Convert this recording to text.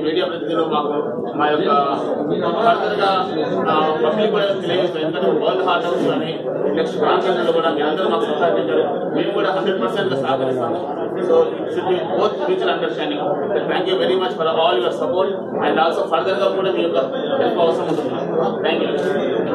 మీడియా ప్రతినిధులు మాకు మా యొక్క ఫర్దర్గా పబ్లిక్ కూడా తెలియజేస్తారు ఎందుకంటే వరల్డ్ హార్ట్ హౌస్ కానీ నెక్స్ట్ కాన్సెంట్ కూడా మీ అందరూ మాకు సహకరించారు 100 percent the Sagar is So it should be both mutual understanding. But thank you very much for all your support and also further the help also. Thank you.